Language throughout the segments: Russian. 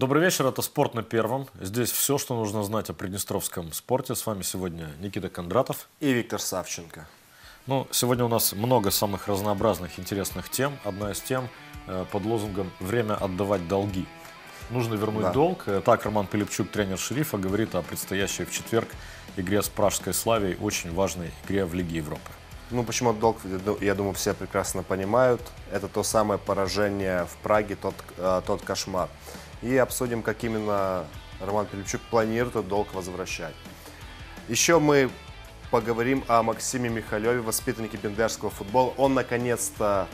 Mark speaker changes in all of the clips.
Speaker 1: Добрый вечер, это «Спорт на первом». Здесь все, что нужно знать о приднестровском спорте. С вами сегодня Никита Кондратов.
Speaker 2: И Виктор Савченко.
Speaker 1: Ну, сегодня у нас много самых разнообразных интересных тем. Одна из тем э, под лозунгом «Время отдавать долги». Нужно вернуть
Speaker 2: Да.
Speaker 1: долг. Э, Так Роман Пилипчук, тренер Шерифа, говорит о предстоящей в четверг игре с Пражской Славией, очень важной игре в Лиге Европы.
Speaker 2: Ну, почему долг, я ду- я думаю, все прекрасно понимают. Это то самое поражение в Праге, тот, э, тот кошмар. И обсудим, как именно Роман Пилипчук планирует этот долг возвращать. Еще мы поговорим о Максиме Михалеве, воспитаннике бендерского футбола. Он наконец-то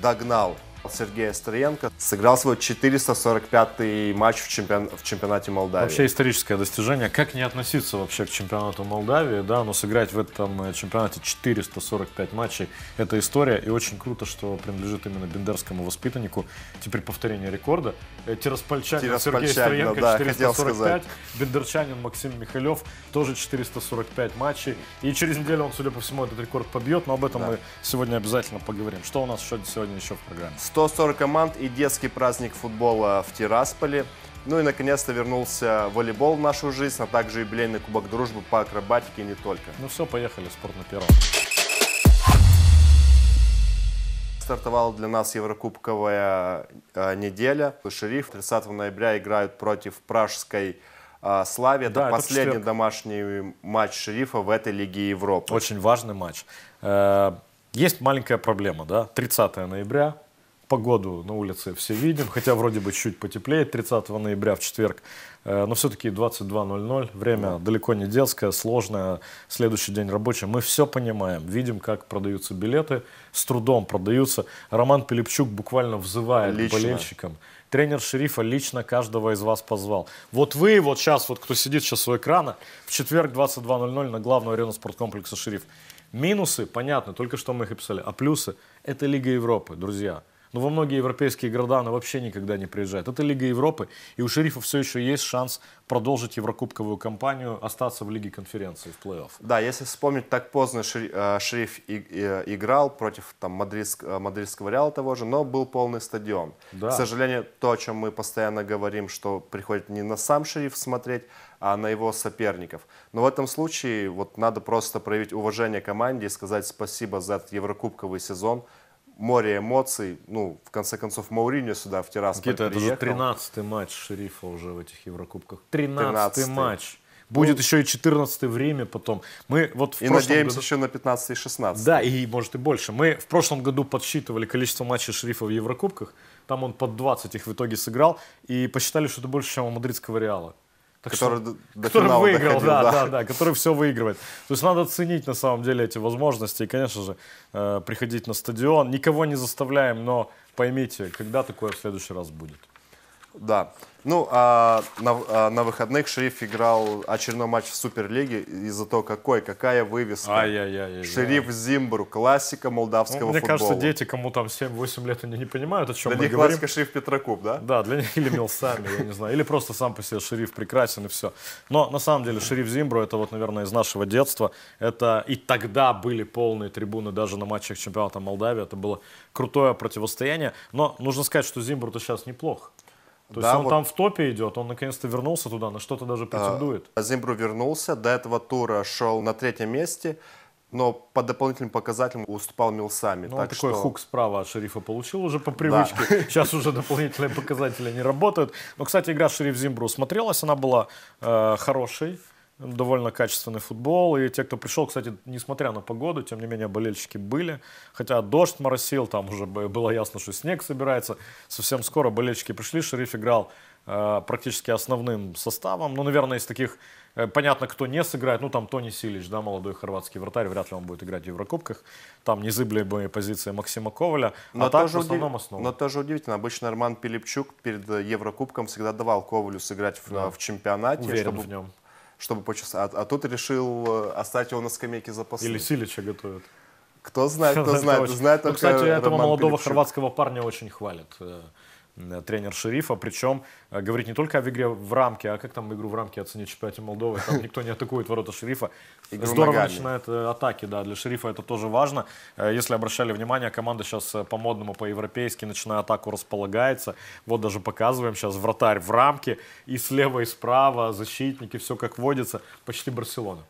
Speaker 2: догнал Сергея Строенко. Сыграл свой 445-й матч в, чемпион- в чемпионате Молдавии.
Speaker 1: Вообще историческое достижение. Как не относиться вообще к чемпионату Молдавии, да, но сыграть в этом э, чемпионате 445 матчей – это история, и очень круто, что принадлежит именно бендерскому воспитаннику. Теперь повторение рекорда. Э, Тираспольчанин Сергей Строенко
Speaker 2: да, хотел
Speaker 1: 445, бендерчанин Максим Михалев тоже 445 матчей. И через неделю он, судя по всему, этот рекорд побьет, но об этом
Speaker 2: Да.
Speaker 1: мы сегодня обязательно поговорим. Что у нас еще- сегодня еще в программе?
Speaker 2: 140 команд и детский праздник футбола в Тирасполе. Ну и наконец-то вернулся волейбол в нашу жизнь, а также юбилейный кубок дружбы по акробатике и не только.
Speaker 1: Ну все, поехали, спорт на первом.
Speaker 2: Стартовала для нас Еврокубковая э, неделя. Шериф 30 ноября играют против пражской э, Слави. Это
Speaker 1: Да, это
Speaker 2: последний
Speaker 1: четверг.
Speaker 2: домашний матч Шерифа в этой Лиге Европы.
Speaker 1: Очень важный матч. Э, Есть маленькая проблема, да? 30 ноября, погоду на улице все видим, хотя вроде бы чуть потеплеет 30 ноября в четверг, Э, но все-таки 22.00, время далеко не детское, сложное, следующий день рабочий. Мы все понимаем, видим, как продаются билеты, с трудом продаются. Роман Пилипчук буквально взывает к
Speaker 2: Лично.
Speaker 1: болельщикам. Тренер шерифа лично каждого из вас позвал. Вот вы, вот сейчас, вот кто сидит сейчас у экрана, в четверг 22.00 на главную арену спорткомплекса «Шериф». Минусы, понятно, только что мы их и писали. А плюсы – это Лига Европы, друзья. Но во многие европейские города она вообще никогда не приезжает. Это Лига Европы, и у шерифа все еще есть шанс продолжить еврокубковую кампанию, остаться в Лиге конференции в плей-офф.
Speaker 2: Да, если вспомнить, так поздно э, Шериф играл против там, мадридск- э, мадридского Реала того же, но был полный стадион.
Speaker 1: Да.
Speaker 2: К сожалению, то, о чем мы постоянно говорим, что приходит не на сам Шериф смотреть, а на его соперников. Но в этом случае вот надо просто проявить уважение команде и сказать спасибо за этот еврокубковый сезон. Море эмоций. Ну, в конце концов, Мауриньо сюда в Тирасполь
Speaker 1: Никита, это же
Speaker 2: приехал.
Speaker 1: 13-й матч шерифа уже в этих Еврокубках. 13-й
Speaker 2: 13-й.
Speaker 1: матч. Будет еще и 14-й время потом. Мы вот в
Speaker 2: И надеемся
Speaker 1: году-
Speaker 2: еще на 15 и 16.
Speaker 1: Да, и может и больше. Мы в прошлом году подсчитывали количество матчей шерифа в Еврокубках. Там он под 20 их в итоге сыграл. И посчитали, что это больше, чем у мадридского Реала.
Speaker 2: Который
Speaker 1: что-
Speaker 2: до-
Speaker 1: который выиграл,
Speaker 2: доходил,
Speaker 1: да,
Speaker 2: да.
Speaker 1: да, да, который все выигрывает. То есть надо ценить на самом деле эти возможности и, конечно же, э, приходить на стадион. Никого не заставляем, но поймите, когда такое в следующий раз будет.
Speaker 2: Да. Ну, а на, а на выходных Шериф играл очередной матч в Суперлиге. Из-за того, какой, какая вывеска.
Speaker 1: Ай-яй-яй.
Speaker 2: Шериф Зимбру, классика молдавского
Speaker 1: Ну, мне
Speaker 2: футбола.
Speaker 1: кажется, дети, кому там 7-8 лет, они не понимают, о чем
Speaker 2: Для
Speaker 1: мы
Speaker 2: них
Speaker 1: говорим.
Speaker 2: классика Шериф Петрокуб, да?
Speaker 1: Да, для них или Милсами, я не знаю. Или просто сам по себе шериф прекрасен и все. Но на самом деле шериф Зимбру это вот, наверное, из нашего детства. Это и тогда были полные трибуны даже на матчах чемпионата Молдавии. Это было крутое противостояние. Но нужно сказать, что Зимбру-то сейчас неплох. То есть
Speaker 2: Да,
Speaker 1: он
Speaker 2: вот-
Speaker 1: там в топе идет, он наконец-то вернулся туда, на что-то даже претендует.
Speaker 2: А Зимбру вернулся. До этого тура шел на третьем месте. Но по дополнительным показателям уступал Милсами.
Speaker 1: Ну,
Speaker 2: так
Speaker 1: такой
Speaker 2: что...
Speaker 1: хук справа от шерифа получил уже по привычке. Сейчас уже дополнительные показатели не работают. Но, кстати, игра шериф Зимбру смотрелась, она была э, хорошей. Довольно качественный футбол. И те, кто пришел, кстати, несмотря на погоду, тем не менее, болельщики были. Хотя дождь моросил, там уже было ясно, что снег собирается. Совсем скоро болельщики пришли. Шериф играл э, практически основным составом. Ну, наверное, из таких э, понятно, кто не сыграет. Ну, там Тони Силич, да, молодой хорватский вратарь. Вряд ли он будет играть в Еврокубках. Там незыблемые позиции Максима Коваля.
Speaker 2: Но,
Speaker 1: а так, в основном,
Speaker 2: удив-
Speaker 1: основа.
Speaker 2: но тоже удивительно. Обычно Роман Пилипчук перед э, Еврокубком всегда давал Ковалю сыграть в,
Speaker 1: Да.
Speaker 2: в чемпионате.
Speaker 1: Уверен
Speaker 2: чтобы,
Speaker 1: в нем.
Speaker 2: Чтобы почувствовать. А, а тут решил э, оставить его на скамейке запасных.
Speaker 1: Или Силича готовят.
Speaker 2: Кто знает, кто знает. Знает
Speaker 1: Ну, Кстати, этого
Speaker 2: Роман
Speaker 1: молодого
Speaker 2: Пилипчук.
Speaker 1: хорватского парня очень хвалят. Э, тренер Шерифа. Причем э, говорит не только об игре в рамке, а как там игру в рамке оценить чемпионате Молдовы. Там никто не атакует ворота Шерифа.
Speaker 2: Игру
Speaker 1: Здорово
Speaker 2: ногами.
Speaker 1: начинает э, атаки, да, для Шерифа это тоже важно. Если обращали внимание, команда сейчас по-модному, по-европейски, начиная атаку, располагается. Вот даже показываем сейчас вратарь в рамке, и слева, и справа, защитники, все как водится. Почти Барселона.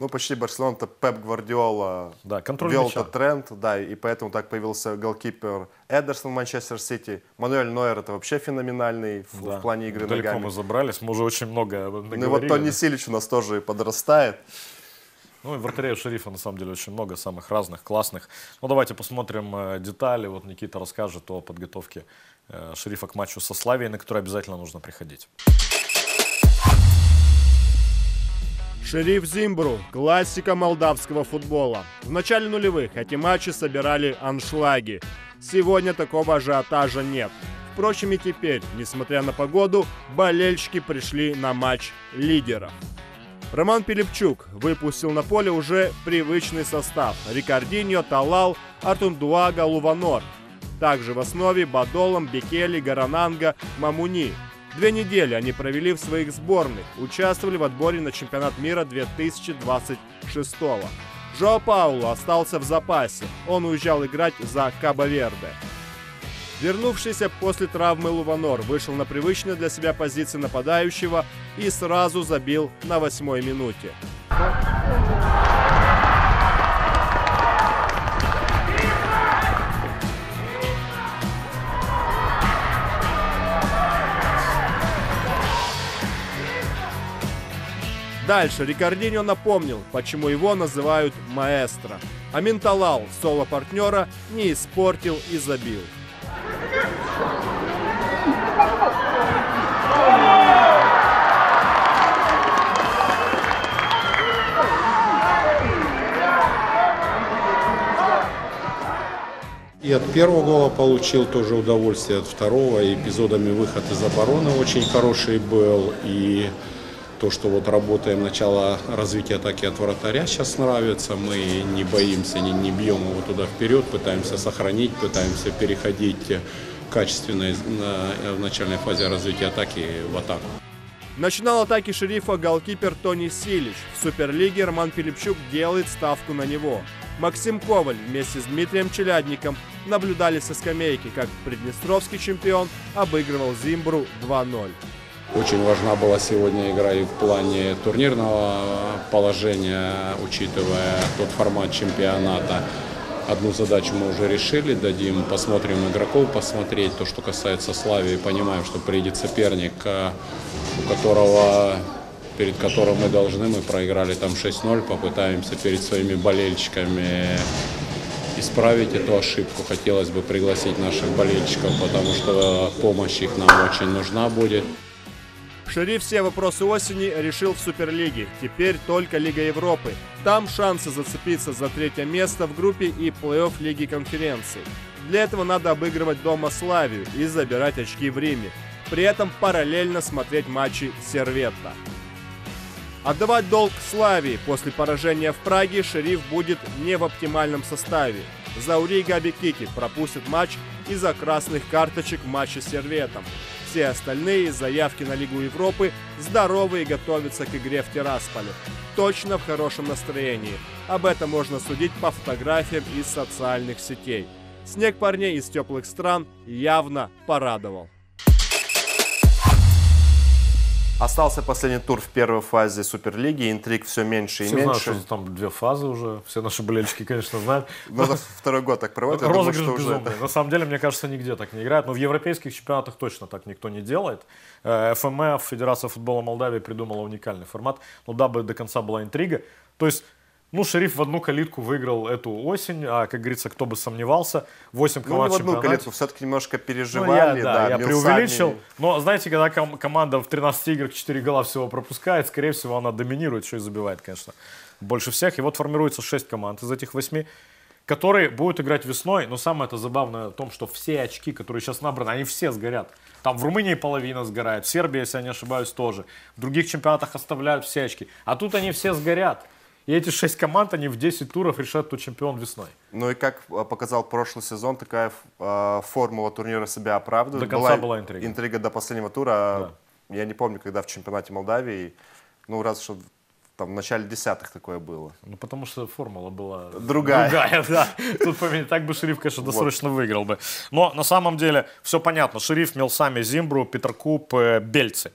Speaker 2: Ну, почти Барселона-то Пеп Гвардиола
Speaker 1: Да, контроль
Speaker 2: вел
Speaker 1: мяча.
Speaker 2: этот тренд, да, и поэтому так появился голкипер Эдерсон в Манчестер Сити. Мануэль Нойер это вообще феноменальный в,
Speaker 1: Да.
Speaker 2: в плане игры
Speaker 1: Далеко
Speaker 2: ногами.
Speaker 1: мы забрались, мы уже очень много
Speaker 2: Ну и вот Тони
Speaker 1: да.
Speaker 2: Силич у нас тоже подрастает.
Speaker 1: Ну и вратарей у Шерифа на самом деле очень много, самых разных, классных. Ну давайте посмотрим э, детали. Вот Никита расскажет о подготовке э, Шерифа к матчу со Славией, на который обязательно нужно приходить.
Speaker 3: Шериф Зимбру – классика молдавского футбола. В начале нулевых эти матчи собирали аншлаги. Сегодня такого ажиотажа нет. Впрочем, и теперь, несмотря на погоду, болельщики пришли на матч лидеров. Роман Пилипчук выпустил на поле уже привычный состав. Рикардиньо, Талал, Артундуага, Луванор. Также в основе Бадолом, Бекели, Гарананга, Мамуни. Две недели они провели в своих сборных, участвовали в отборе на чемпионат мира 2026 Жоа Пауло остался в запасе, он уезжал играть за Кабо-Верде. Вернувшийся после травмы Луванор вышел на привычную для себя позиции нападающего и сразу забил на восьмой минуте. Дальше Рикардиньо напомнил, почему его называют маэстро. А Менталал, соло-партнера, не испортил и забил.
Speaker 4: И от первого гола получил тоже удовольствие, от второго. Эпизодами выход из обороны очень хороший был. И то, что вот работаем начало развития атаки от вратаря, сейчас нравится. Мы не боимся, не, не бьем его туда вперед, пытаемся сохранить, пытаемся переходить качественно в начальной фазе развития атаки в атаку.
Speaker 3: Начинал атаки шерифа голкипер Тони Силич. В Суперлиге Роман Пилипчук делает ставку на него. Максим Коваль вместе с Дмитрием Челядником наблюдали со скамейки, как приднестровский чемпион обыгрывал Зимбру 2-0.
Speaker 4: Очень важна была сегодня игра и в плане турнирного положения, учитывая тот формат чемпионата. Одну задачу мы уже решили, дадим, посмотрим игроков, посмотреть то, что касается Славии. Понимаем, что приедет соперник, э, у которого, перед которым мы должны, мы проиграли там 6-0, попытаемся перед своими болельщиками исправить эту ошибку. Хотелось бы пригласить наших болельщиков, потому что помощь их нам очень нужна будет.
Speaker 3: Шериф все вопросы осени решил в Суперлиге. Теперь только Лига Европы. Там шансы зацепиться за третье место в группе и плей-офф Лиги конференций. Для этого надо обыгрывать дома Славию и забирать очки в Риме. При этом параллельно смотреть матчи Серветта. Отдавать долг Славии после поражения в Праге шериф будет не в оптимальном составе. Заури Габи Кики пропустит матч из-за красных карточек в матче с Серветом. Все остальные заявки на Лигу Европы здоровы и готовятся к игре в Тирасполе. Точно в хорошем настроении. Об этом можно судить по фотографиям из социальных сетей. Снег парней из теплых стран явно порадовал.
Speaker 2: Остался последний тур в первой фазе Суперлиги, интриг все меньше и
Speaker 1: Все знают,
Speaker 2: меньше.
Speaker 1: что там две фазы уже. Все наши болельщики, конечно, знают.
Speaker 2: Ну, это второй год так проводят. я думаю,
Speaker 1: Розыгрыш
Speaker 2: что уже
Speaker 1: безумный. На самом деле, мне кажется, нигде так не играют. Но в европейских чемпионатах точно так никто не делает. Э, ФМФ, Федерация футбола Молдавии, придумала уникальный формат. Но дабы до конца была интрига. То есть, ну, Шериф в одну калитку выиграл эту осень, а, как говорится, кто бы сомневался, 8
Speaker 2: Ну,
Speaker 1: команд
Speaker 2: в одну калитку, все-таки немножко
Speaker 1: Ну,
Speaker 2: переживали.
Speaker 1: я, да,
Speaker 2: да,
Speaker 1: я
Speaker 2: Милсами.
Speaker 1: преувеличил. Но, знаете, когда ком- команда в 13 играх 4 гола всего пропускает, скорее всего, она доминирует, что и забивает, конечно, больше всех. И вот формируется 6 команд из этих 8, которые будут играть весной. Но самое это забавное в том, что все очки, которые сейчас набраны, они все сгорят. Там в Румынии половина сгорает, в Сербии, если я не ошибаюсь, тоже. В других чемпионатах оставляют все очки. А тут они все сгорят. И эти шесть команд, они в 10 туров решат, кто чемпион весной.
Speaker 2: Ну и как э, показал прошлый сезон, такая э, формула турнира себя оправдывает.
Speaker 1: До конца была интрига.
Speaker 2: Интрига до последнего тура. Я не помню, когда в чемпионате Молдавии, ну раз что там в начале десятых такое было.
Speaker 1: Ну, потому что формула была
Speaker 2: Другая.
Speaker 1: другая да. Тут поменять, так бы Шериф, конечно, досрочно вот. выиграл бы. Но на самом деле все понятно. Шериф, Мелсами, Зимбру, Петрокуб, э, Бельцы.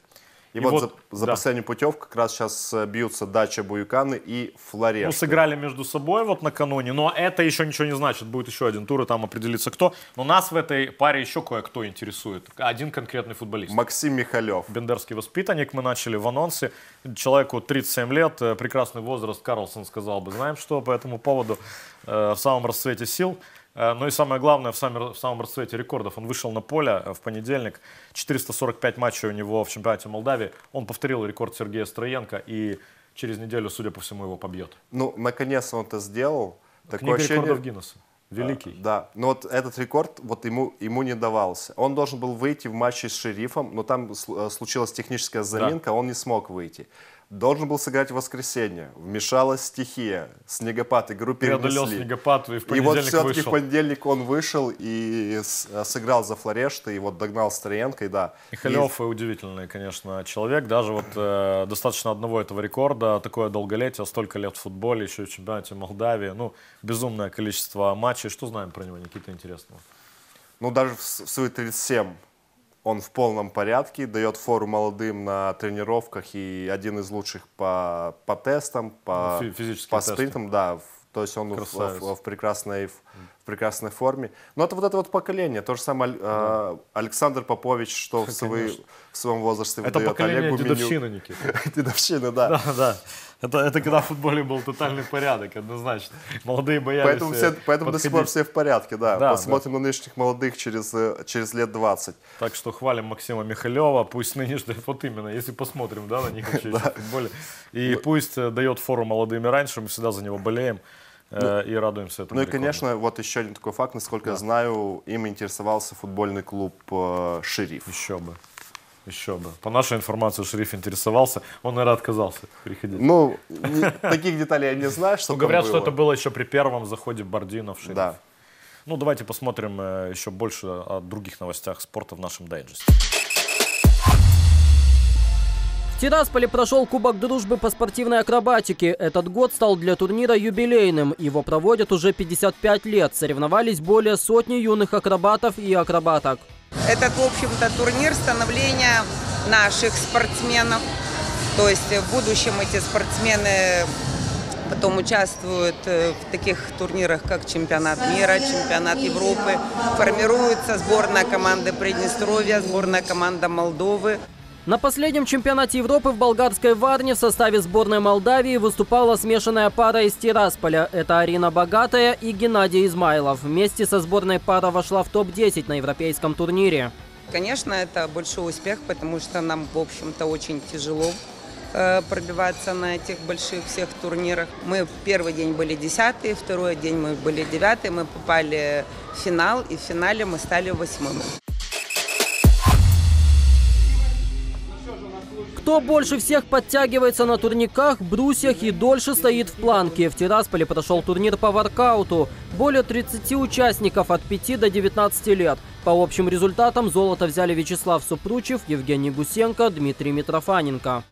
Speaker 2: И, и вот, вот за, за да. последнюю путевку как раз сейчас э, бьются Дача Буюканы и Флорешты.
Speaker 1: Ну, сыграли между собой вот накануне, но это еще ничего не значит. Будет еще один тур, и там определится кто. Но нас в этой паре еще кое-кто интересует. Один конкретный футболист.
Speaker 2: Максим Михалев.
Speaker 1: Бендерский воспитанник. Мы начали в анонсе. Человеку 37 лет, э, прекрасный возраст, Карлсон сказал бы. Знаем, что по этому поводу э, в самом расцвете сил. Э, ну и самое главное, в, самом, в самом расцвете рекордов. Он вышел на поле э, в понедельник. 445 матчей у него в чемпионате Молдавии. Он повторил рекорд Сергея Строенко и через неделю, судя по всему, его побьет.
Speaker 2: Ну, наконец-то он это сделал.
Speaker 1: Такое Книга ощущение... рекордов Гиннесса. Великий.
Speaker 2: А, да, но вот этот рекорд вот ему, ему не давался. Он должен был выйти в матче с Шерифом, но там случилась техническая заминка, да. он не смог выйти должен был сыграть в воскресенье. Вмешалась стихия, снегопад, игру перенесли.
Speaker 1: Преодолел снегопад и в понедельник
Speaker 2: И вот все-таки
Speaker 1: вышел.
Speaker 2: в понедельник он вышел и э, сыграл за Флорешта, и вот догнал Строенко, и да.
Speaker 1: Михалев и... удивительный, конечно, человек. Даже вот э, достаточно одного этого рекорда, такое долголетие, столько лет в футболе, еще в чемпионате Молдавии. Ну, безумное количество матчей. Что знаем про него, Никита, интересного?
Speaker 2: Ну, даже в свои 37 он в полном порядке, дает фору молодым на тренировках и один из лучших по, по тестам, по, по спринтам, да, то есть он в, в, в, прекрасной, прекрасной форме. Но это вот это вот поколение. То же самое э, Александр Попович, что в, свои, в своем возрасте
Speaker 1: это
Speaker 2: выдает
Speaker 1: поколение Олегу дедовщина, Никита.
Speaker 2: дедовщина, да.
Speaker 1: Да, да. Это, это когда в футболе был тотальный порядок, однозначно. Молодые боялись
Speaker 2: Поэтому, все, поэтому до сих пор все в порядке, да. да Посмотрим да. на нынешних молодых через, э, через лет 20.
Speaker 1: Так что хвалим Максима Михалева, пусть нынешний, вот именно, если посмотрим да, на них еще в футболе. И пусть э, дает фору молодым и раньше, мы всегда за него болеем. Э, ну, и радуемся этому.
Speaker 2: Ну и, конечно, вот еще один такой факт, насколько да. я знаю, им интересовался футбольный клуб э, «Шериф».
Speaker 1: Еще бы. Еще бы. По нашей информации, шериф интересовался. Он, наверное, отказался приходить.
Speaker 2: Ну, не, таких деталей я не знаю, что
Speaker 1: ну, Говорят, было. что это было еще при первом заходе Бардина в шериф.
Speaker 2: Да.
Speaker 1: Ну, давайте посмотрим э, еще больше о других новостях спорта в нашем дайджесте.
Speaker 5: В Тирасполе прошел Кубок дружбы по спортивной акробатике. Этот год стал для турнира юбилейным. Его проводят уже 55 лет. Соревновались более сотни юных акробатов и акробаток.
Speaker 6: Этот, в общем-то, турнир становления наших спортсменов. То есть в будущем эти спортсмены потом участвуют э, в таких турнирах, как чемпионат мира, чемпионат Европы. Формируется сборная команды Приднестровья, сборная команда Молдовы.
Speaker 5: На последнем чемпионате Европы в болгарской Варне в составе сборной Молдавии выступала смешанная пара из Тирасполя. Это Арина Богатая и Геннадий Измайлов. Вместе со сборной пара вошла в топ-10 на европейском турнире.
Speaker 6: Конечно, это большой успех, потому что нам, в общем-то, очень тяжело э, пробиваться на этих больших всех турнирах. Мы первый день были десятые, второй день мы были девятые, мы попали в финал, и в финале мы стали восьмыми.
Speaker 5: Кто больше всех подтягивается на турниках, брусьях и дольше стоит в планке. В Тирасполе прошел турнир по воркауту. Более 30 участников от 5 до 19 лет. По общим результатам золото взяли Вячеслав Супручев, Евгений Гусенко, Дмитрий Митрофаненко.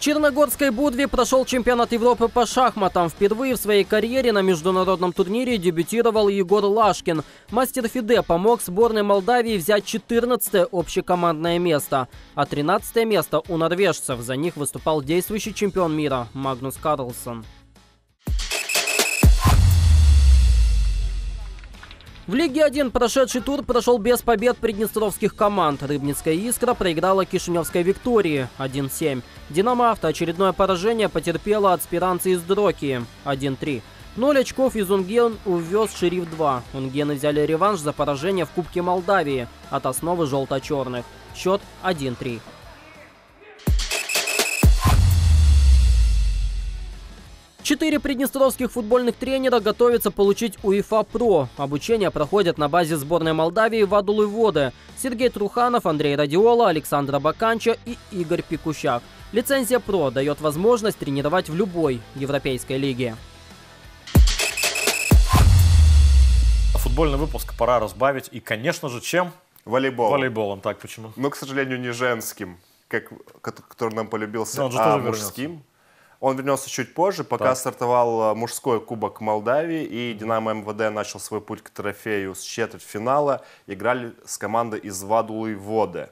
Speaker 5: В Черногорской Будве прошел чемпионат Европы по шахматам. Впервые в своей карьере на международном турнире дебютировал Егор Лашкин. Мастер Фиде помог сборной Молдавии взять 14 общекомандное место. А 13 место у норвежцев. За них выступал действующий чемпион мира Магнус Карлсон. В Лиге 1 прошедший тур прошел без побед приднестровских команд. Рыбницкая «Искра» проиграла Кишиневской «Виктории» 1-7. «Динамо Авто» очередное поражение потерпела от «Спиранцы» из Дроки 1-3. Ноль очков из Унген увез «Шериф-2». Унгены взяли реванш за поражение в Кубке Молдавии от основы желто-черных. Счет 1-3. Четыре приднестровских футбольных тренера готовятся получить УЕФА ПРО. Обучение проходит на базе сборной Молдавии Вадулы Воды. Сергей Труханов, Андрей Радиола, Александр Абаканча и Игорь Пикущак. Лицензия ПРО дает возможность тренировать в любой европейской лиге.
Speaker 1: Футбольный выпуск пора разбавить. И, конечно же, чем?
Speaker 2: Волейбол.
Speaker 1: Волейболом. Так, почему?
Speaker 2: Но, к сожалению, не женским, как, который нам полюбился,
Speaker 1: Но он же
Speaker 2: а
Speaker 1: тоже
Speaker 2: мужским. Он вернется чуть позже, пока
Speaker 1: Так.
Speaker 2: стартовал э, мужской кубок Молдавии, и «Динамо МВД» начал свой путь к трофею с четвертьфинала. Играли с командой из Вадулы Воды.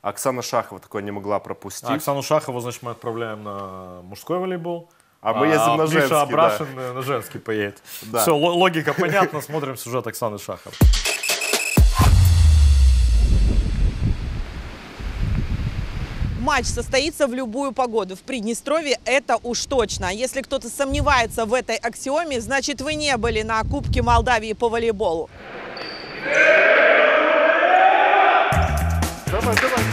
Speaker 2: Оксана Шахова такое не могла пропустить.
Speaker 1: А Оксану Шахову, значит, мы отправляем на мужской волейбол.
Speaker 2: А мы ездим на
Speaker 1: Миша
Speaker 2: женский, да.
Speaker 1: Абрашин э, на женский поедет.
Speaker 2: Да.
Speaker 1: Все, логика понятна, смотрим сюжет Оксаны Шаховой.
Speaker 7: Матч состоится в любую погоду. В Приднестровье это уж точно. А Если кто-то сомневается в этой аксиоме, значит вы не были на Кубке Молдавии по волейболу.
Speaker 3: Давай, давай,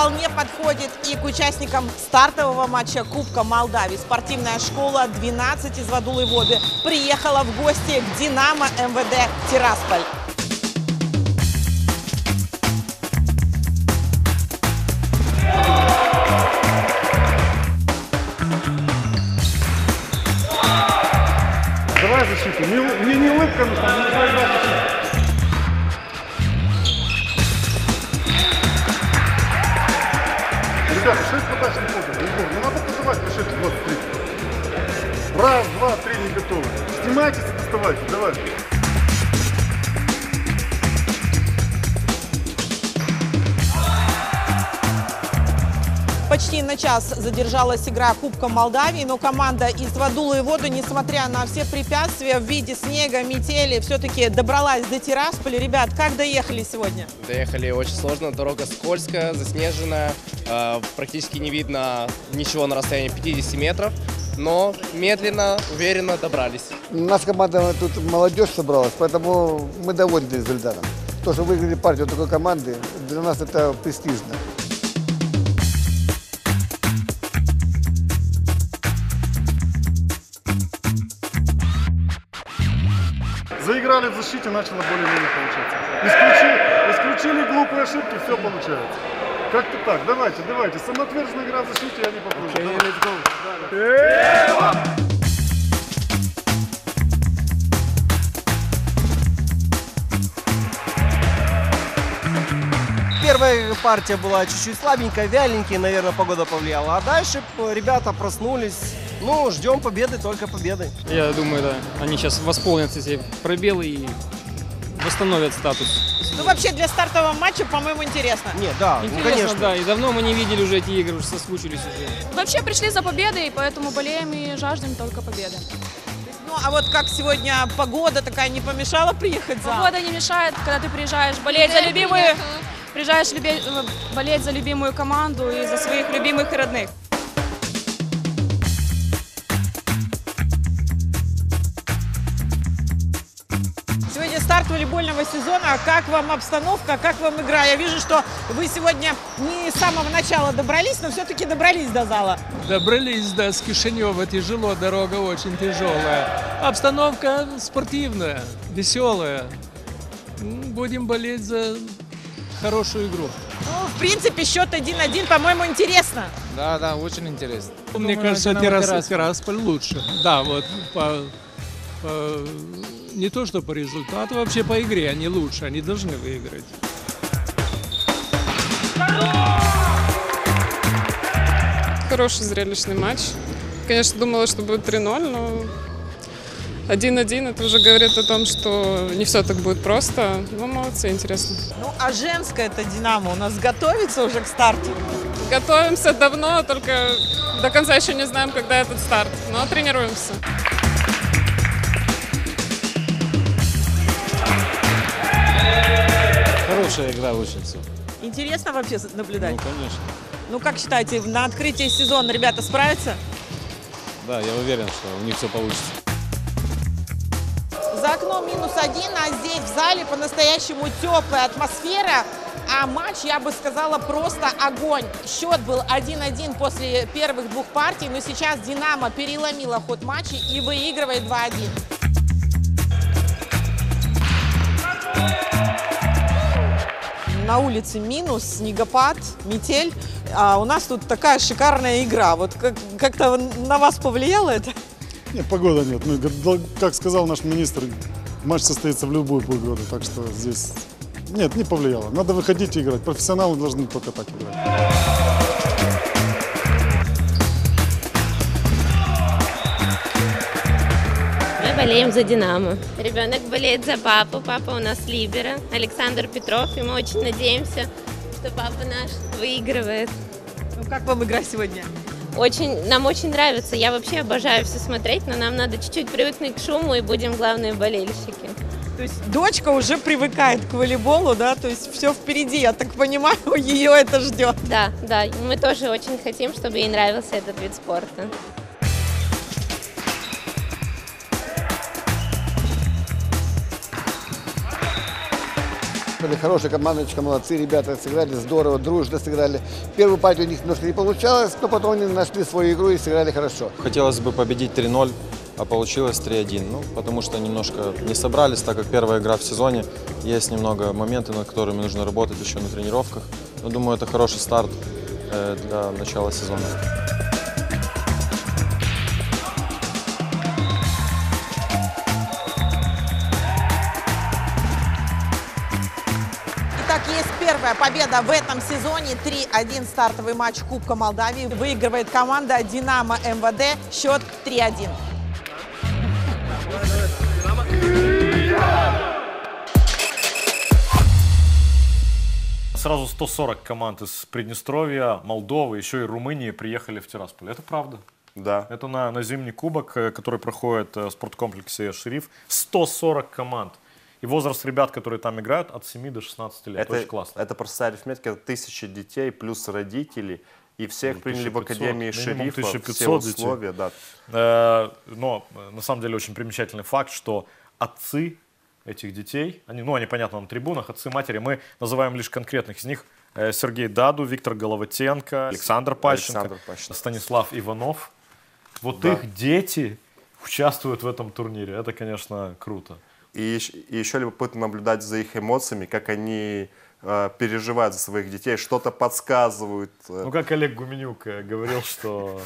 Speaker 7: вполне подходит и к участникам стартового матча Кубка Молдавии. Спортивная школа 12 из Вадулы Воды приехала в гости к Динамо МВД Тирасполь.
Speaker 3: Давай защиту. Не, не, не улыбка нужна, Раз, два, три, не готовы. Снимайтесь и доставайте, давай.
Speaker 7: Почти на час задержалась игра Кубка Молдавии, но команда из Вадулы и Воду, несмотря на все препятствия в виде снега, метели, все-таки добралась до Тирасполя. Ребят, как доехали сегодня?
Speaker 8: Доехали очень сложно, дорога скользкая, заснеженная, э, практически не видно ничего на расстоянии 50 метров, но медленно, уверенно добрались.
Speaker 9: У нас команда тут молодежь собралась, поэтому мы довольны результатом. То, что выиграли партию такой команды, для нас это престижно.
Speaker 3: Заиграли в защите, начало более-менее получаться. Исключили, исключили глупые ошибки, все получается. Как-то так, давайте, давайте. Самоотверженная игра в защите, я не попробую.
Speaker 10: Первая партия была чуть-чуть слабенькая, вяленькая, наверное, погода повлияла. А дальше ребята проснулись. Ну, ждем победы, только победы.
Speaker 11: Я думаю, да. Они сейчас восполнят эти пробелы и восстановят статус.
Speaker 7: Ну, вообще, для стартового матча, по-моему, интересно.
Speaker 10: Нет, да, ну,
Speaker 11: Интересно,
Speaker 10: конечно.
Speaker 11: да. И давно мы не видели уже эти игры, уже соскучились уже.
Speaker 12: Вообще пришли за победой, поэтому болеем и жаждем только победы.
Speaker 7: Ну, а вот как сегодня погода такая не помешала приехать за?
Speaker 12: Погода не мешает, когда ты приезжаешь болеть за любимую, приезжаешь э, болеть за любимую команду и за своих любимых и родных.
Speaker 7: Волейбольного сезона. Как вам обстановка, как вам игра? Я вижу, что вы сегодня не с самого начала добрались, но все-таки добрались до зала.
Speaker 13: Добрались до с Кишинева, тяжело, дорога очень тяжелая. Обстановка спортивная, веселая. Будем болеть за хорошую игру.
Speaker 7: Ну, в принципе, счет 1-1, по-моему, интересно.
Speaker 13: Да, да, очень интересно. Мне кажется, Тирас, Тирасполь лучше. Да, вот по, по- не то, что по результату, вообще по игре они лучше, они должны выиграть.
Speaker 12: Хороший зрелищный матч. Конечно, думала, что будет 3-0, но 1-1 это уже говорит о том, что не все так будет просто. Ну, молодцы, интересно.
Speaker 7: Ну, а женская это «Динамо» у нас готовится уже к старту?
Speaker 12: Готовимся давно, только до конца еще не знаем, когда этот старт, но тренируемся.
Speaker 13: Хорошая игра все.
Speaker 7: Интересно вообще наблюдать?
Speaker 13: конечно.
Speaker 7: Ну, как считаете, на открытии сезона ребята справятся?
Speaker 13: Да, я уверен, что у них все получится.
Speaker 7: За окном минус один, а здесь в зале по-настоящему теплая атмосфера. А матч, я бы сказала, просто огонь. Счет был 1-1 после первых двух партий, но сейчас «Динамо» переломила ход матча и выигрывает 2-1. На улице минус, снегопад, метель. А у нас тут такая шикарная игра. Вот как- как-то на вас повлияло это?
Speaker 14: Нет, погода нет. Ну, как сказал наш министр, матч состоится в любую погоду. Так что здесь нет, не повлияло. Надо выходить и играть. Профессионалы должны только так играть.
Speaker 15: Болеем за «Динамо». Ребенок болеет за папу. Папа у нас либера, Александр Петров. И мы очень надеемся, что папа наш выигрывает.
Speaker 7: Ну, как вам игра сегодня?
Speaker 15: Очень, нам очень нравится. Я вообще обожаю все смотреть, но нам надо чуть-чуть привыкнуть к шуму и будем главные болельщики.
Speaker 7: То есть дочка уже привыкает к волейболу, да? То есть все впереди, я так понимаю, ее это ждет.
Speaker 15: Да, да, мы тоже очень хотим, чтобы ей нравился этот вид спорта.
Speaker 9: Были хорошая командочка, молодцы, ребята сыграли здорово, дружно сыграли. Первую партию у них немножко не получалось, но потом они нашли свою игру и сыграли хорошо.
Speaker 16: Хотелось бы победить 3-0, а получилось 3-1. Ну, потому что немножко не собрались, так как первая игра в сезоне. Есть немного моменты, над которыми нужно работать еще на тренировках. Но думаю, это хороший старт э, для начала сезона.
Speaker 7: Первая победа в этом сезоне. 3-1 стартовый матч Кубка Молдавии. Выигрывает команда «Динамо МВД». Счет 3-1.
Speaker 1: Сразу 140 команд из Приднестровья, Молдовы, еще и Румынии приехали в Тирасполь. Это правда?
Speaker 2: Да.
Speaker 1: Это на, на зимний кубок, э, который проходит э, в спорткомплексе «Шериф». 140 команд. И возраст ребят, которые там играют, от 7 до 16 лет.
Speaker 2: Это,
Speaker 1: Очень классно.
Speaker 2: это простая арифметика, это тысячи детей плюс родители. И всех
Speaker 1: Ну,
Speaker 2: приняли в
Speaker 1: 1500,
Speaker 2: Академии
Speaker 1: минимум
Speaker 2: Шерифа, все
Speaker 1: 1500 детей.
Speaker 2: условия. Да.
Speaker 1: Э, Но э, на самом деле очень примечательный факт, что отцы этих детей, они, ну, они, понятно, на трибунах, отцы, матери, мы называем лишь конкретных из них. Э, Сергей Даду, Виктор Головатенко, Александр Пащенко,
Speaker 2: Александр Пащенко.
Speaker 1: Станислав Иванов. Вот
Speaker 2: Да.
Speaker 1: их дети участвуют в этом турнире. Это, конечно, круто.
Speaker 2: И, и еще любопытно наблюдать за их эмоциями, как они э, переживают за своих детей, что-то подсказывают. э.
Speaker 1: Ну, как Олег Гуменюк э, говорил, что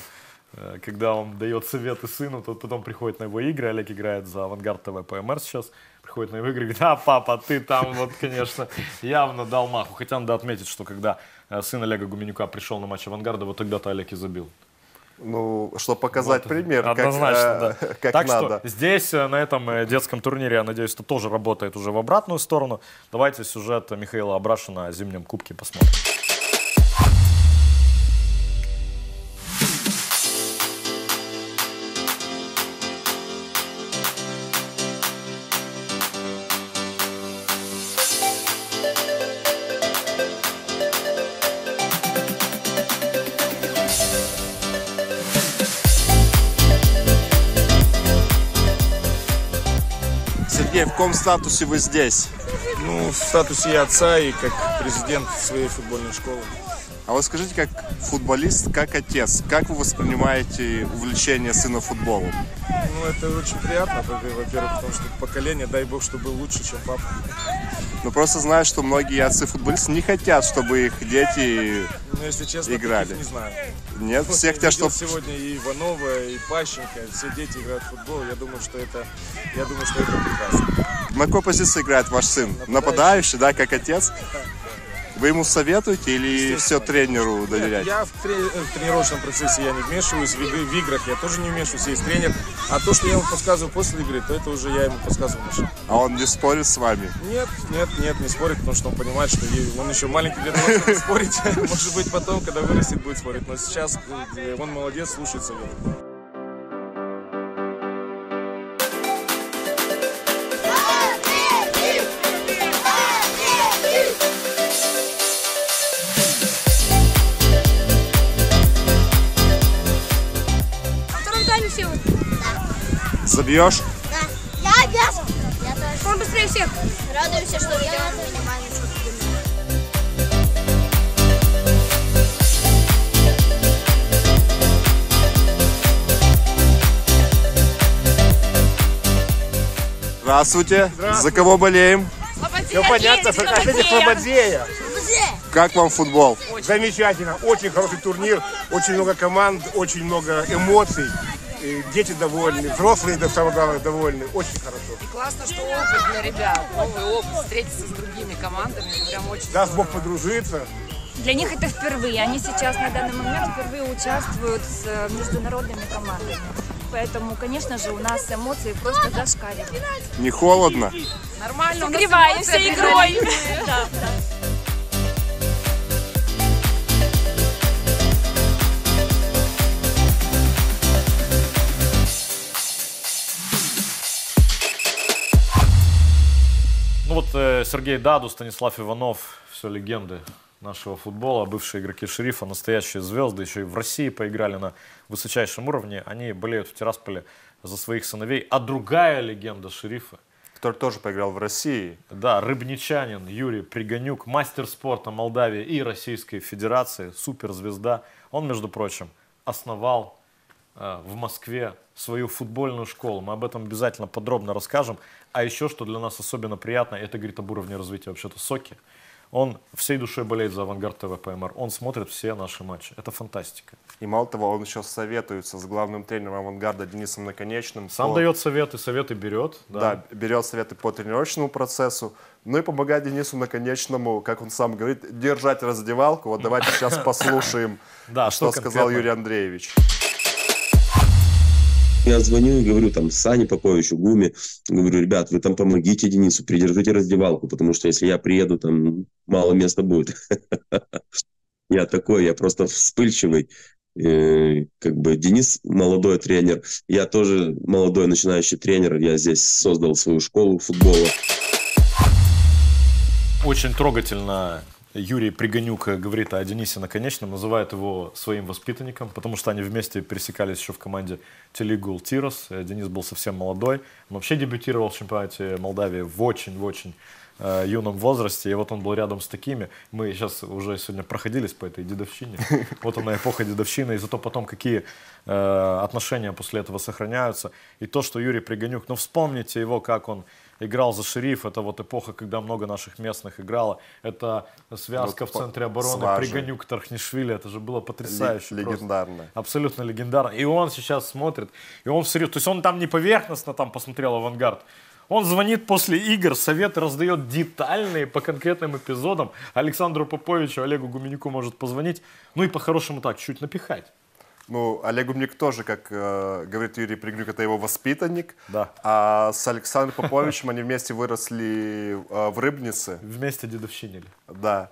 Speaker 1: когда он дает советы сыну, тот потом приходит на его игры. Олег играет за Авангард ТВ ПМР сейчас. Приходит на его игры и говорит, а, папа, ты там вот, конечно, явно дал маху. Хотя надо отметить, что когда сын Олега Гуменюка пришел на матч Авангарда, вот тогда-то Олег и забил.
Speaker 2: Ну, чтобы показать
Speaker 1: Вот,
Speaker 2: пример, как,
Speaker 1: Однозначно,
Speaker 2: э,
Speaker 1: да.
Speaker 2: как
Speaker 1: так
Speaker 2: надо.
Speaker 1: что здесь, э, на этом э, детском турнире, я надеюсь, это тоже работает уже в обратную сторону. Давайте сюжет Михаила Абрашина о зимнем кубке посмотрим.
Speaker 2: Каком статусе вы здесь?
Speaker 17: Ну, в статусе и отца, и как президент своей футбольной школы.
Speaker 2: А вот скажите, как футболист, как отец, как вы воспринимаете увлечение сына футболом?
Speaker 17: Ну, это очень приятно, во-первых, потому что поколение, дай бог, чтобы лучше, чем папа.
Speaker 2: Ну, просто знаю, что многие отцы-футболисты не хотят, чтобы их дети
Speaker 17: Но, если честно,
Speaker 2: играли.
Speaker 17: не знаю.
Speaker 2: Нет,
Speaker 17: Вот
Speaker 2: все
Speaker 17: я
Speaker 2: хотят, чтобы...
Speaker 17: сегодня и Иванова, и Пащенко, все дети играют в футбол. Я думаю, что это, я думаю, что это прекрасно.
Speaker 2: На какой позиции играет ваш сын? Нападающий, да, как отец? Вы ему советуете или все тренеру доверяете?
Speaker 17: Я в, тре- в тренировочном процессе я не вмешиваюсь, в, иг- в играх я тоже не вмешиваюсь, есть тренер. А то, что я ему подсказываю после игры, то это уже я ему подсказываю машину.
Speaker 2: А он не спорит с вами?
Speaker 17: Нет, нет, нет, не спорит, потому что он понимает, что он еще маленький для того, чтобы спорить. Может быть, потом, когда вырастет, будет спорить. Но сейчас э, он молодец, слушает совет.
Speaker 2: Забьешь?
Speaker 18: Да. Я обязан. Поздравляю всех!
Speaker 19: Радуемся, что ребята нормально
Speaker 2: Здравствуйте. За кого болеем?
Speaker 20: Все понятно, Атлетик Слободея.
Speaker 2: Как вам футбол?
Speaker 20: Замечательно, очень хороший турнир, очень много команд, очень много эмоций. И дети довольны, взрослые, да, самое главное, довольны. Очень хорошо.
Speaker 21: И классно, что опыт для ребят, новый опыт, встретиться с другими командами, прям очень
Speaker 20: Даст
Speaker 21: здорово.
Speaker 20: Бог подружиться.
Speaker 22: Для них это впервые. Они сейчас на данный момент впервые участвуют с э, международными командами. Поэтому, конечно же, у нас эмоции просто зашкаливают.
Speaker 2: Не холодно?
Speaker 21: Нормально, у нас
Speaker 22: Согреваемся
Speaker 21: эмоции
Speaker 22: игрой. Да, да.
Speaker 1: Ну вот э, Сергей Даду, Станислав Иванов, все легенды нашего футбола, бывшие игроки шерифа, настоящие звезды, еще и в России поиграли на высочайшем уровне. Они болеют в Тирасполе за своих сыновей. А другая легенда шерифа,
Speaker 2: Который тоже поиграл в России.
Speaker 1: да, рыбничанин Юрий Пригонюк, мастер спорта Молдавии и Российской Федерации, суперзвезда. Он, между прочим, основал в Москве свою футбольную школу. Мы об этом обязательно подробно расскажем. А еще, что для нас особенно приятно, это говорит об уровне развития вообще-то Соки. Он всей душой болеет за Авангард ТВ ПМР. Он смотрит все наши матчи. Это фантастика.
Speaker 2: И мало того, он еще советуется с главным тренером «Авангарда» Денисом Наконечным.
Speaker 1: Сам
Speaker 2: по-
Speaker 1: дает советы, советы берет.
Speaker 2: Да. берет советы по тренировочному процессу. Ну и помогает Денису Наконечному, как он сам говорит, держать раздевалку. Вот давайте сейчас послушаем,
Speaker 1: Да,
Speaker 2: что сказал? Юрий Андреевич.
Speaker 23: Я звоню и говорю там Сане Поповичу, Гуме, говорю, ребят, вы там помогите Денису, придержите раздевалку, потому что если я приеду, там мало места будет. Я такой, я просто вспыльчивый. Э, Как бы Денис молодой тренер, я тоже молодой начинающий тренер, я здесь создал свою школу футбола.
Speaker 1: Очень трогательно Юрий Пригонюк говорит о Денисе Наконечном, называет его своим воспитанником, потому что они вместе пересекались еще в команде Телегул Тирос. Э, Денис был совсем молодой. Он вообще дебютировал в чемпионате Молдавии в очень-очень э, юном возрасте. И вот он был рядом с такими. Мы сейчас уже сегодня проходились по этой дедовщине. Вот она эпоха дедовщины. И зато потом какие э, отношения после этого сохраняются. И то, что Юрий Пригонюк, ну вспомните его, как он играл за шериф. Это вот эпоха, когда много наших местных играло. Это связка
Speaker 2: Вот
Speaker 1: в центре обороны
Speaker 2: Сважи.
Speaker 1: Пригонюк Тархнишвили. Это же было потрясающе.
Speaker 2: Ле-
Speaker 1: просто.
Speaker 2: легендарно.
Speaker 1: Абсолютно легендарно. И он сейчас смотрит, и он всерьез, то есть он там не поверхностно там посмотрел «Авангард», он звонит после игр, советы раздает детальные по конкретным эпизодам. Александру Поповичу, Олегу Гуменюку может позвонить. Ну и по-хорошему так, чуть напихать.
Speaker 2: Ну, Олег Гумник тоже, как э, говорит Юрий Пригнюк, это его воспитанник.
Speaker 1: Да.
Speaker 2: А с Александром Поповичем они вместе выросли э, в Рыбнице.
Speaker 1: Вместе дедовщинили.
Speaker 2: Да.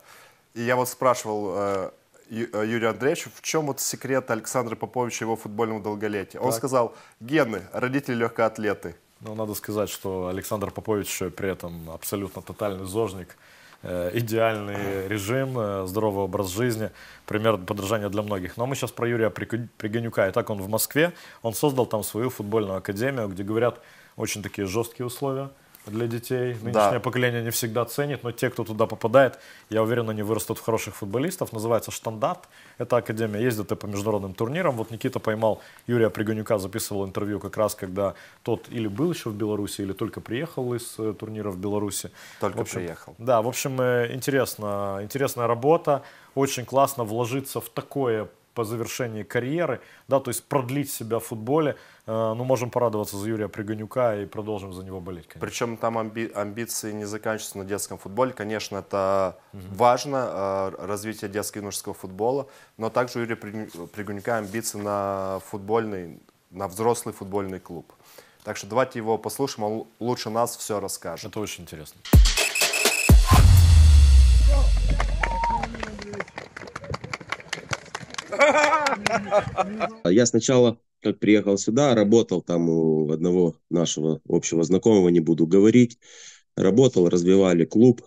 Speaker 2: И я вот спрашивал э, э, Юрия Андреевича, в чем вот секрет Александра Поповича его футбольного долголетия. Он
Speaker 1: Так.
Speaker 2: сказал, гены, родители легкоатлеты.
Speaker 1: Но надо сказать, что Александр Попович при этом абсолютно тотальный зожник. Э, идеальный режим, э, здоровый образ жизни, пример подражания для многих. Но мы сейчас про Юрия Пригонюка. Итак, он в Москве, он создал там свою футбольную академию, где, говорят, очень такие жесткие условия для детей. Нынешнее
Speaker 2: Да.
Speaker 1: поколение не всегда ценит, но те, кто туда попадает, я уверен, они вырастут в хороших футболистов. Называется «Штандарт». Это академия, ездит и по международным турнирам. Вот Никита поймал Юрия Пригонюка, записывал интервью как раз, когда тот или был еще в Беларуси, или только приехал из э, турнира в Беларуси.
Speaker 2: Только
Speaker 1: В общем,
Speaker 2: приехал.
Speaker 1: Да, в общем, э, интересно, интересная работа. Очень классно вложиться в такое по завершении карьеры, да, то есть продлить себя в футболе. Э, Ну, можем порадоваться за Юрия Пригонюка и продолжим за него болеть, конечно.
Speaker 2: Причем там амби- амбиции не заканчиваются на детском футболе. Конечно, это важно, э, развитие детского и юношеского футбола, но также у Юрия Пригунька амбиции на футбольный, на взрослый футбольный клуб. Так что давайте его послушаем, он лучше нас все расскажет.
Speaker 1: Это очень интересно.
Speaker 23: Я сначала, как приехал сюда, работал там у одного нашего общего знакомого, не буду говорить. Работал, развивали клуб.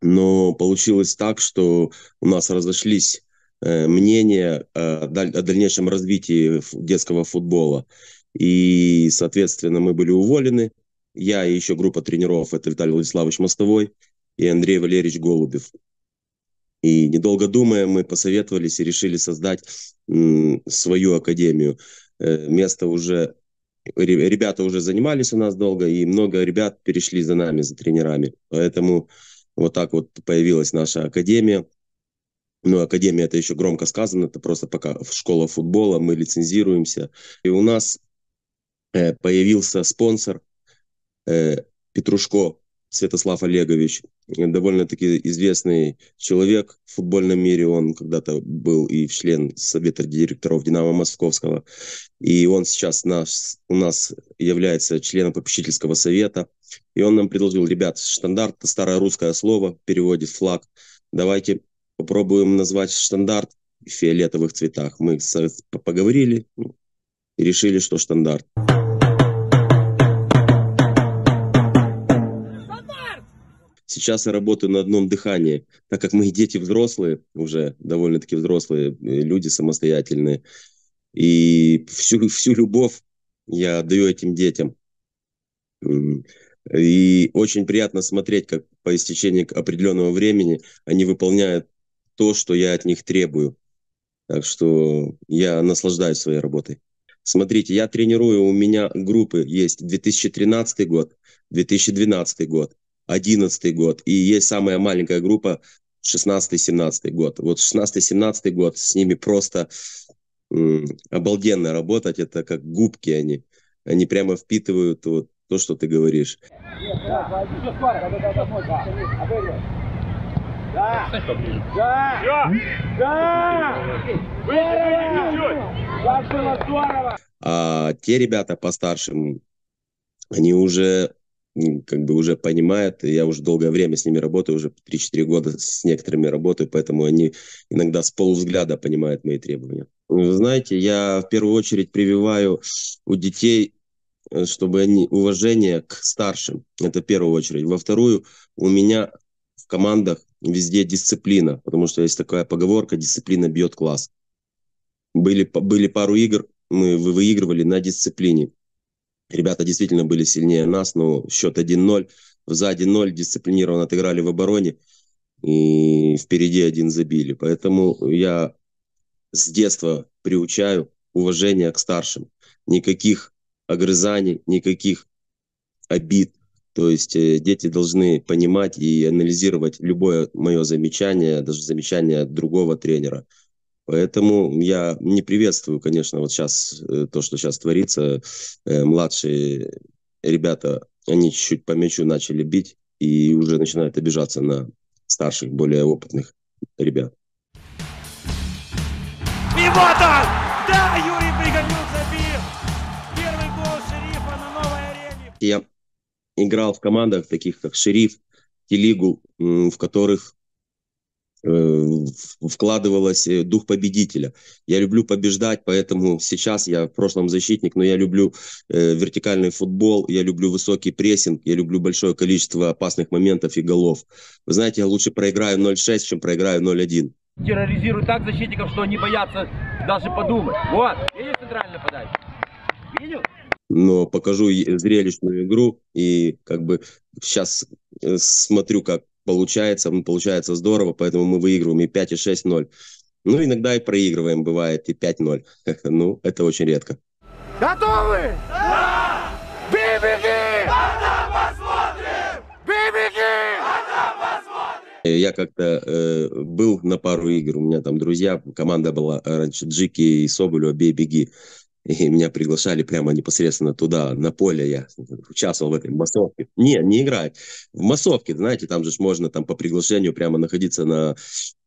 Speaker 23: Но получилось так, что у нас разошлись э, мнения о дальнейшем развитии детского футбола. И, соответственно, мы были уволены. я и еще группа тренеров, это Виталий Владиславович Мостовой и Андрей Валерьевич Голубев. И недолго думая, мы посоветовались и решили создать свою академию. Э, место уже, ребята уже занимались у нас долго, и много ребят перешли за нами, за тренерами. Поэтому вот так вот появилась наша академия. Ну, академия это еще громко сказано, это просто пока школа футбола, мы лицензируемся. И у нас э, появился спонсор э, Петрушко Святослав Олегович, довольно-таки известный человек в футбольном мире. Он когда-то был и член Совета директоров «Динамо Московского». И он сейчас наш, у нас является членом попечительского совета. И он нам предложил, ребят, штандарт, старое русское слово, переводит флаг. Давайте попробуем назвать штандарт в фиолетовых цветах. Мы поговорили и решили, что штандарт. Сейчас я работаю на одном дыхании, так как мои дети взрослые, уже довольно-таки взрослые э, люди, самостоятельные. И всю, всю любовь я отдаю этим детям. И очень приятно смотреть, как по истечении определенного времени они выполняют то, что я от них требую. Так что я наслаждаюсь своей работой. Смотрите, я тренирую, у меня группы есть 2013 год, 2012 год, 2011 год, и есть самая маленькая группа 16-17 год. Вот 16-17 год, с ними просто м, обалденно работать, это как губки они. Они прямо впитывают вот то, что ты говоришь. Да! А те ребята постарше, они уже как бы уже понимают, я уже долгое время с ними работаю, уже 3-4 года с некоторыми работаю, поэтому они иногда с полувзгляда понимают мои требования. Вы знаете, я в первую очередь прививаю у детей, э, чтобы они уважение к старшим, это в первую очередь. Во вторую, у меня в командах везде дисциплина, потому что есть такая поговорка, дисциплина бьет класс. Были, были пару игр, мы выигрывали на дисциплине. Ребята действительно были сильнее нас, но счет 1-0, сзади 0, дисциплинированно отыграли в обороне, и впереди один забили. Поэтому я с детства приучаю уважение к старшим. Никаких огрызаний, никаких обид, то есть э, дети должны понимать и анализировать любое мое замечание, даже замечание другого тренера. Поэтому я не приветствую, конечно, вот сейчас э, то, что сейчас творится. Э, младшие ребята, они чуть-чуть по мячу начали бить и уже начинают обижаться на старших, более опытных ребят.
Speaker 24: И вот он! Да, Юрий Пригорнюк забил! Первый гол Шерифа на новой арене.
Speaker 23: Я играл в командах, таких как Шериф, Телигу, в которых вкладывалось э, дух победителя. Я люблю побеждать, поэтому сейчас я в прошлом защитник, но я люблю э, вертикальный футбол, я люблю высокий прессинг, я люблю большое количество опасных моментов и голов. Вы знаете, я лучше проиграю 0-6, чем проиграю 0-1.
Speaker 25: Терроризируют так защитников, что они боятся даже подумать. Вот, видишь центральный подача? Видел?
Speaker 23: но покажу зрелищную игру и как бы сейчас э, смотрю, как получается, получается здорово, поэтому мы выигрываем и 5, и 6-0. Ну, иногда и проигрываем, бывает, и 5-0. ну, это очень редко.
Speaker 24: Готовы? Да! Бибики! посмотрим! Бибики!
Speaker 23: Я как-то э, был на пару игр, у меня там друзья, команда была раньше Джики и Соболева, бей-беги и меня приглашали прямо непосредственно туда, на поле, я участвовал в этой массовке. Не, не играть. В массовке, знаете, там же можно там по приглашению прямо находиться на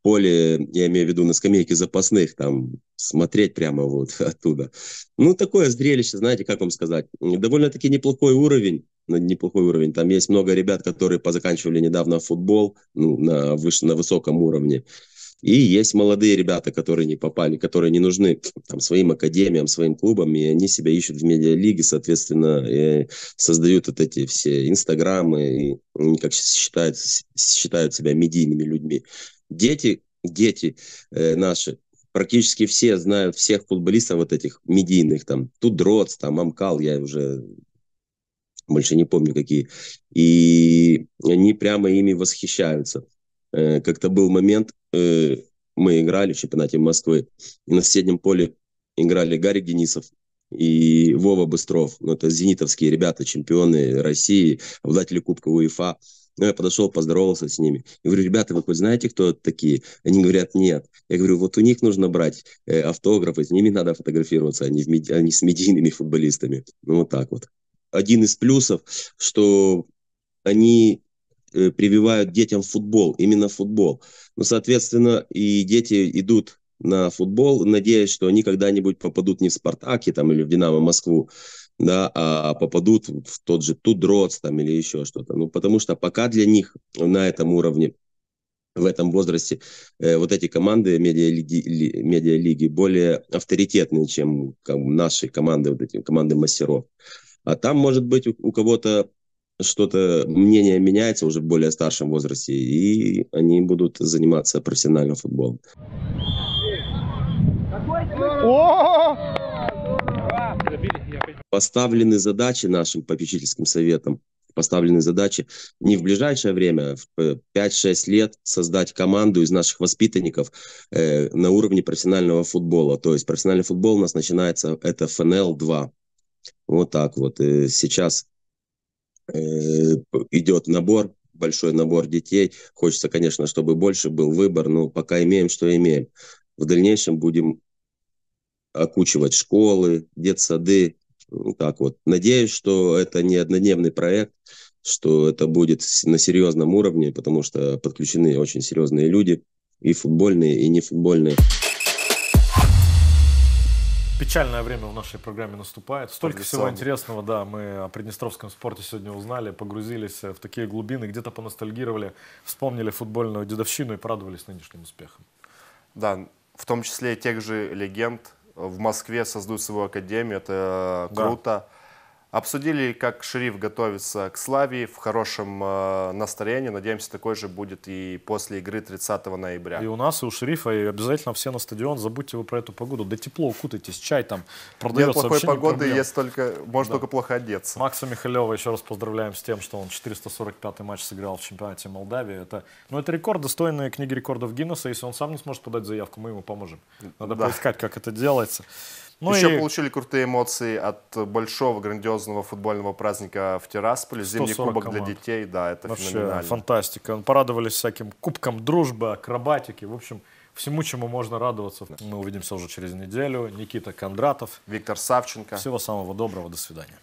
Speaker 23: поле, я имею в виду на скамейке запасных, там смотреть прямо вот оттуда. Ну, такое зрелище, знаете, как вам сказать, довольно-таки неплохой уровень, ну, неплохой уровень. Там есть много ребят, которые позаканчивали недавно футбол ну, на, выш... на высоком уровне. И есть молодые ребята, которые не попали, которые не нужны там, своим академиям, своим клубам, и они себя ищут в медиалиге, соответственно, создают вот эти все инстаграмы, и как считают, считают себя медийными людьми. Дети, дети э, наши, практически все знают всех футболистов вот этих медийных, там, Тудроц, там, Амкал, я уже больше не помню какие. И они прямо ими восхищаются. Э, как-то был момент, э, мы играли в чемпионате Москвы, и на соседнем поле играли Гарик Денисов и Вова Быстров. Ну, это зенитовские ребята, чемпионы России, обладатели Кубка УЕФА. Ну, я подошел, поздоровался с ними. И говорю, ребята, вы хоть знаете, кто это такие? Они говорят, нет. Я говорю, вот у них нужно брать э, автографы, с ними надо фотографироваться, а не, в меди... а не с медийными футболистами. Ну, вот так вот. Один из плюсов, что они э, прививают детям футбол, именно футбол. Ну, соответственно, и дети идут на футбол, надеясь, что они когда-нибудь попадут не в «Спартаке» там, или в «Динамо Москву», да, а попадут в тот же Тудроц там или еще что-то. Ну, потому что пока для них на этом уровне, в этом возрасте, э, вот эти команды медиалиги, медиалиги более авторитетные, чем как, наши команды, вот эти команды мастеров. А там, может быть, у, у кого-то что-то, мнение меняется уже в более старшем возрасте, и они будут заниматься профессиональным футболом. Поставлены задачи нашим попечительским советом, поставлены задачи не в ближайшее время, в 5-6 лет создать команду из наших воспитанников э, на уровне профессионального футбола. То есть профессиональный футбол у нас начинается, это ФНЛ-2. Вот так вот. И сейчас э, идет набор, большой набор детей. Хочется, конечно, чтобы больше был выбор, но пока имеем, что имеем. В дальнейшем будем окучивать школы, детсады, ну, так вот. Надеюсь, что это не однодневный проект, что это будет на серьезном уровне, потому что подключены очень серьезные люди, и футбольные, и нефутбольные.
Speaker 1: Печальное время в нашей программе наступает. Столько всего интересного, да, мы о приднестровском спорте сегодня узнали, погрузились в такие глубины, где-то поностальгировали, вспомнили футбольную дедовщину и порадовались нынешним успехом.
Speaker 2: Да, в том числе тех же легенд, в Москве создают свою академию, это
Speaker 1: Да.
Speaker 2: круто. Обсудили, как шериф готовится к славе в хорошем э, настроении. Надеемся, такой же будет и после игры 30 ноября.
Speaker 1: И у нас, и у шерифа, и обязательно все на стадион. Забудьте вы про эту погоду. Да тепло, укутайтесь, чай там
Speaker 2: Нет
Speaker 1: продается.
Speaker 2: плохой
Speaker 1: вообще не
Speaker 2: погоды,
Speaker 1: проблема.
Speaker 2: есть только, можно
Speaker 1: Да.
Speaker 2: только плохо одеться.
Speaker 1: Макса Михалева еще раз поздравляем с тем, что он 445-й матч сыграл в чемпионате Молдавии. Это, ну, это рекорд, достойный книги рекордов Гиннесса. Если он сам не сможет подать заявку, мы ему поможем. Надо
Speaker 2: Да.
Speaker 1: поискать, как это делается. Ну
Speaker 2: Еще
Speaker 1: и
Speaker 2: получили крутые эмоции от большого грандиозного футбольного праздника в Тирасполе. Зимний
Speaker 1: 140
Speaker 2: кубок для
Speaker 1: команд.
Speaker 2: детей, да, это
Speaker 1: Вообще
Speaker 2: феноменально.
Speaker 1: фантастика. Порадовались всяким кубкам дружбы, акробатики. В общем, всему, чему можно радоваться. Мы увидимся уже через неделю. Никита Кондратов.
Speaker 2: Виктор Савченко.
Speaker 1: Всего самого доброго. До свидания.